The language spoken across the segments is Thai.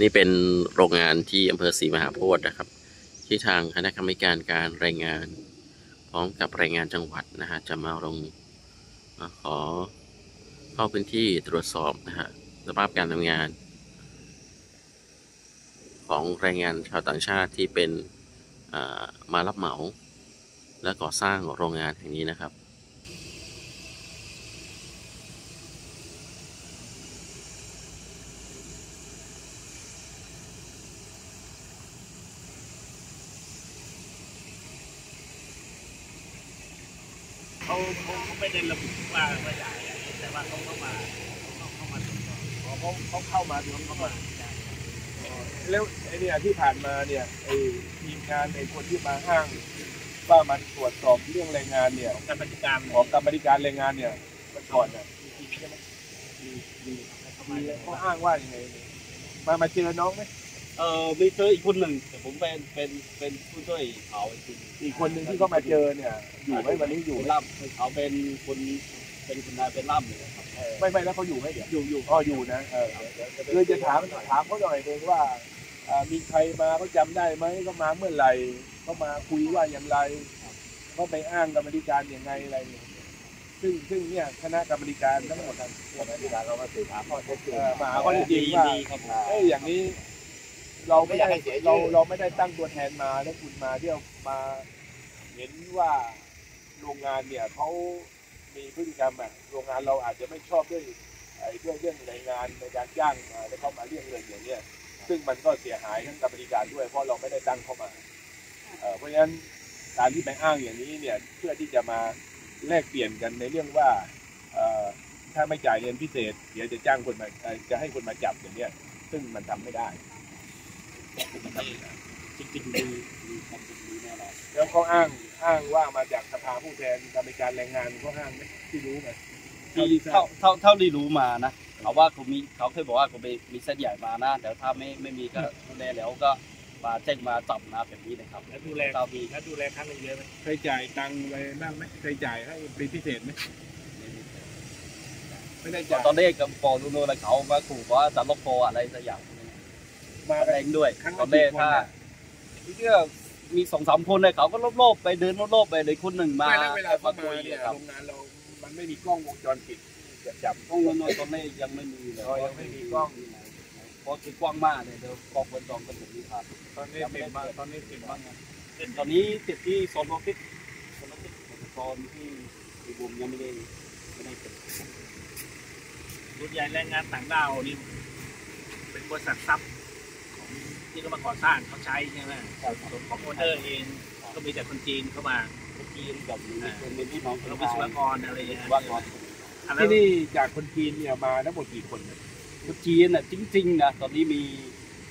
นี่เป็นโรงงานที่อำเภอศรีมหาโพธิ์นะครับ ที่ทางคณะกรรมการการรายงาน พร้อมกับรายงานจังหวัดนะฮะจะมาลงมาขอเข้าพื้นที่ตรวจสอบนะฮะสภาพการทำงาน ของแรงงานชาวต่างชาติที่เป็นามารับเหมา และก่อสร้างโรงงานแห่งนี้นะครับ เขาเขาเขาไม่ได้ระบุว่าว่าใหญ่แต่ว่าเขาเข้ามาเขาเข้ามาตรวจสอบอ๋อเขาเขาเข้ามาถึงเขาเขามามาใช่แล้วไอ้เนี่ยที่ผ่านมาเนี่ยไอ้ทีมงานไอ้คนที่มาอ้างว่ามาตรวจสอบเรื่องแรงงานเนี่ยการบัญชาการของกรรมาธิการแรงงานเนี่ยเมื่อก่อนเนี่ยจริงใช่ไหมมีมีมีเขาอ้างว่ายังไงมามาเจอน้องไหม เออมีเจออีกคนหนึ่งแต่ผมเป็นเป็นเป็นผู้ช่วยเขาอีกคนอีกคนหนึ่งที่เขามาเจอเนี่ย อยู่ไหมวันนี้อยู่เป็นไหมล่ำเขาเป็นคนเป็นคนนายเป็นล่ำเลยครับไม่ไม่แล้วเขาอยู่ไหมเดี๋ยวอยู่อยู่อ๋ออยู่นะเออคือจะถามถามเขาหน่อยเองว่าอ่ามีใครมาเขาจำได้ไหมเขามาเมื่อไหร่เขามาคุยว่าอย่างไรเขาไปอ้างกรรมาธิการยังไงอะไรเนี่ยซึ่งซึ่งเนี่ยคณะกรรมาธิการทั้งหมดทั้งกรรมาธิการเรามาสืบหาข้อเท็จจริงมาหาข้อเท็จจริงว่าดีครับผม เอ้ยอย่างนี้ เราไม่ได้เราเราไม่ได้ตั้งตัวแทนมาแล้วคุณมาเที่ยวมาเห็นว่าโรงงานเนี่ยเขามีพฤติกรรมอะโรงงานเราอาจจะไม่ชอบด้วยไอ้เรื่องเรื่องในงานในการจ้างมาแล้วเขามาเรียกเงินอย่างเนี้ยซึ่งมันก็เสียหายทั้งกับบริการด้วยเพราะเราไม่ได้ตั้งเข้ามาเพราะฉะนั้นการที่ไปอ้างอย่างนี้เนี่ยเพื่อที่จะมาแลกเปลี่ยนกันในเรื่องว่าถ้าไม่จ่ายเงินพิเศษ เดี๋ยวจะจ้างคนมาจะให้คนมาจับอย่างเนี้ยซึ่งมันทำไม่ได้ จริงๆดีดีครับจริงดีแน่นอนแล้วเขาอ้างอ้างว่ามาจากสภาผู้แทนกรรมการแรงงานเขาอ้างไหมที่รู้ไหมที่เท่าเท่าเท่าที่รู้มานะเขาว่าเขามีเขาเคยบอกว่าเขาไปมีเส้นใหญ่มานะแต่ถ้าไม่ไม่มีก็ดูแลแล้วก็มาแจ้งมาจับนะแบบนี้นะครับแล้วดูแลเท่าที่แล้วดูแลครั้งหนึงเยอะไหมเคยจ่ายตังค์ไปบ้างไหมเคยจ่ายให้เป็นพิเศษไหมไม่ได้จ่ายตอนแรกกับปอดูโนแล้วเขามาขู่ว่าจะลบโปรอะไรสักอย่าง มามากันแรงด้วยครั้งตอละนแรกี่กคนถ้าน่ะที่เรียกมีสองสามคนเลยเขาก็โลบๆไปเดินโลบๆไปเลยคนหนึ่งมาไม่แล้วเวลาเขามาคุยเนี่ยครับโรงงานเรา มันไม่มีกล้องวงจรปิดจะจับกล้องวงจรตอนนี้ยังไม่มีเลยอ๋อยังไม่มีกล้องเพราะคือกว้างมากเลยเดี๋ยวกล้องวงจรก็ถึงที่ครับตอนนี้ติดมาตอนนี้ติดบ้างตอนนี้ติดที่โซนโลฟิกโซนโลฟิกโซนที่ที่บุมยังไม่ได้ไม่ได้เป็นส่วนใหญ่แรงงานต่างด้าวนี่เป็นบริษัทซับของ ที่เขามาก่อสร้างเขาใช้ใช่ไหมส่วนของโอเนอร์เองก็มีแต่คนจีนเข้ามาเมื่อกี้กับเป็นพี่น้องแล้ววิศวกรอะไรอย่างเงี้ยที่นี่จากคนจีนเนี่ยมาทั้งหมดกี่คนคนจีนน่ะจริงๆนะตอนนี้มี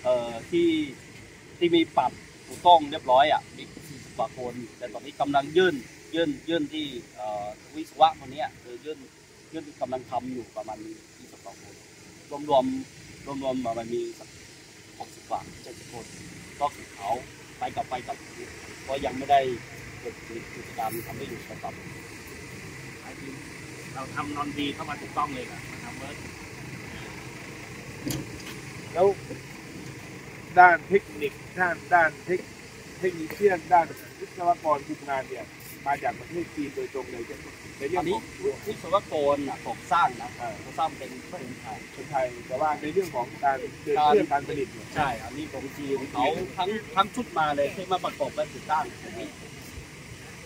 เอ่อที่ที่มีปรับถูกต้องเรียบร้อยอะมี40กว่าคน แต่ตอนนี้กำลังยื่นยื่นยื่นที่เอ่อวิศวะคนเนี้ยคือยื่นยื่นกำลังทำอยู่ประมาณ20กว่าคนรวมรวมรวมรวมๆประมาณมีสัก 60กว่า70คนก็คือเขาไปกับไปกับก็ยังไม่ได้เกิดกิจกรรมทำได้อยู่ประจำหมายถึงเราทำนอนดีเข้ามาถูกต้องเลยอะมาทำเวิร์กแล้วด้านเทคนิคด้านด้านเทคเทคนิคเชียนด้านวิศวกรคุมงานเนี่ย มาจากประเทศจีนโดยตรงเลยจะในเรื่อัองนนี้ของวิศวกรน่ะก่อสร้างนะก่อสร้างเป็นเป็นไทย คนไทยแต่ว่าในเรื่องของการเดินเครื่องการผลิตเนี่ย ใช่ อันนี้ของจีนเขาทั้งทั้งชุดมาเลยที่มาประกอบและติดตั้ง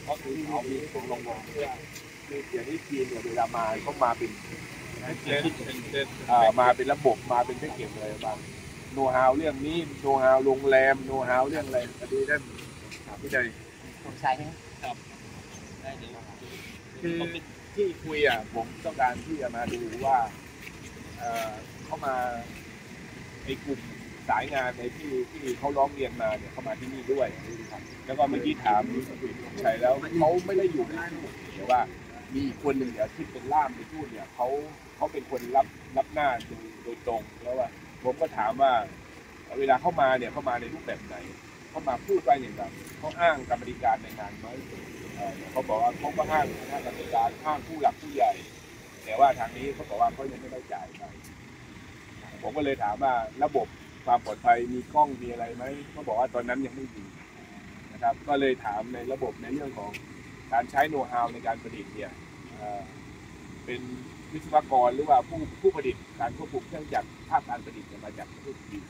เพราะคือเขามีตรงลงมาคืออย่างนี้จีนเนี่ยเวลามาเขามาเป็นชุดเป็นเป็นอ่ามาเป็นระบบมาเป็นแพ็กเกจเลยบางโน้ตฮาวเรื่องนี้โน้ตฮาวโรงแรมโน้ตฮาวเรื่องอะไรอันนี้ท่านพี่ใจผมใช่ไหมครับ ได้เดี๋ยวคือที่คุยอะผมต้องการที่จะมาดูว่าเออเขามาในกลุ่มสายงานในที่ที่เขาร้องเรียนมาเนี่ยเขามาที่นี่ด้วยแล้วก็เมื่อกี้ถามใช่แล้วเขาไม่ได้อยู่ในที่เดี๋ยวว่า มีคนหนึ่งเนี่ยที่เป็นล่ามในทูตเนี่ยเขาเขาเป็นคนรับรับหน้าโดยโดยตรงแล้วว่าผมก็ถามว่า เวลาเข้ามาเนี่ยเข้ามาในรูปแบบไหน เขามาพูดไปอย่างไรเขาอ้างกรรมธิการในงานไหมเขาบอกว่าเขาก็อ้างอ้างกรรมธิการอ้างผู้หลักผู้ใหญ่ แต่ว่าทางนี้เขาบอกว่าเขายังไม่ได้จ่ายไปผมก็เลยถามว่าระบบความปลอดภัยมีกล้องมีอะไรไหมเขาบอกว่าตอนนั้นยังไม่มีนะครับ ก็เลยถามในระบบในเรื่องของการใช้โน้ตฮาวในการผลิตเนี่ยเป็นวิศวกรหรือว่าผู้ผู้ผลิตการควบคุมเครื่องจักรภาคการผลิตเนี่ยมาจากประเทศจีน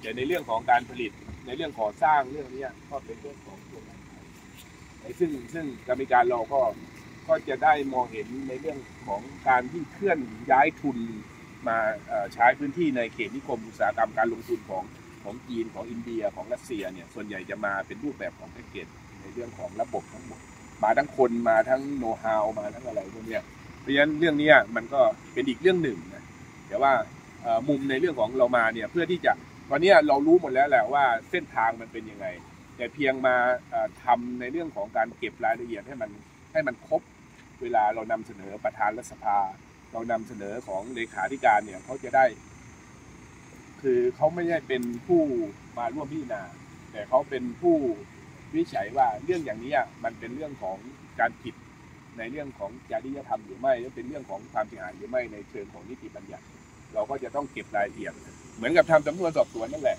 แต่ในเรื่องของการผลิตในเรื่องก่อสร้างเรื่องนี้ก็เป็นเรื่องของโรงงานไทยในซึ่งซึ่งกรรมการเราก็ก็จะได้มองเห็นในเรื่องของการที่เคลื่อนย้ายทุนมาใช้พื้นที่ในเขตนิคมอุตสาหกรรมการลงทุนของของจีนของอินเดียของรัสเซียเนี่ยส่วนใหญ่จะมาเป็นรูปแบบของแพ็กเกจในเรื่องของระบบทั้งหมด มาทั้งคนมาทั้งโน้ตฮาวมาทั้งอะไรพวกเนี้ยเพราะฉะนั้นเรื่องนี้มันก็เป็นอีกเรื่องหนึ่งนะแต่ว่ามุมในเรื่องของเรามาเนี่ยเพื่อที่จะ ตอนนี้เรารู้หมดแล้วแหละว่าเส้นทางมันเป็นยังไง แต่เพียงมาเอ่อทำในเรื่องของการเก็บรายละเอียดให้มันให้มันครบเวลาเรานำเสนอประธานรัฐสภา เรานำเสนอของเลขาธิการเนี่ยเขาจะได้ คือเขาไม่ได้เป็นผู้มาร่วมพิจารณาแต่เขาเป็นผู้วิจัยว่าเรื่องอย่างนี้มันเป็นเรื่องของการผิดในเรื่องของจริยธรรมหรือไม่หรือเป็นเรื่องของความเสียหายหรือไม่ในเชิงของนิติบัญญัติ เราก็จะต้องเก็บรายละเอียด เหมือนกับทำสำนวนสอบสวนนั่นแหละ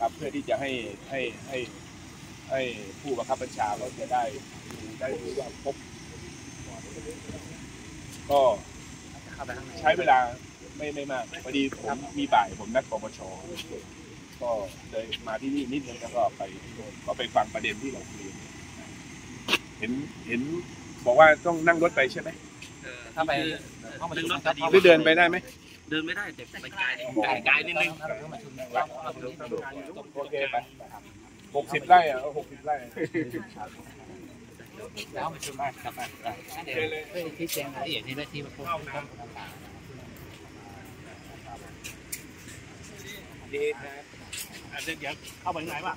ครับเพื่อที่จะให้ให้ให้ให้ผู้บังคับบัญชาเขาจะได้ดูได้รู้ว่าพบก็ใช้เวลาไม่ไม่มากพอดีผมมีบ่ายผมนัดปปชก็เลยมาที่นี่นิดนึงแล้วก็ไปที่โน่นก็ไปฟังประเด็นที่เราคุยเห็นเห็นบอกว่าต้องนั่งรถไปใช่ไหมถ้าไปดึงรถพอดีหรือเดินไปได้ไหม เดินไม่ได้แต่ไปไกลไกลไกลนิดนึงโอเคไปหกสิบไร่อะหกสิบไร่แล้วประชุมมากครับเดี๋ยวเพื่อชี้แจงรายละเอียดในเรื่องที่มาพูดดีนะอะเดี๋ยวเข้าไปข้างในป่ะ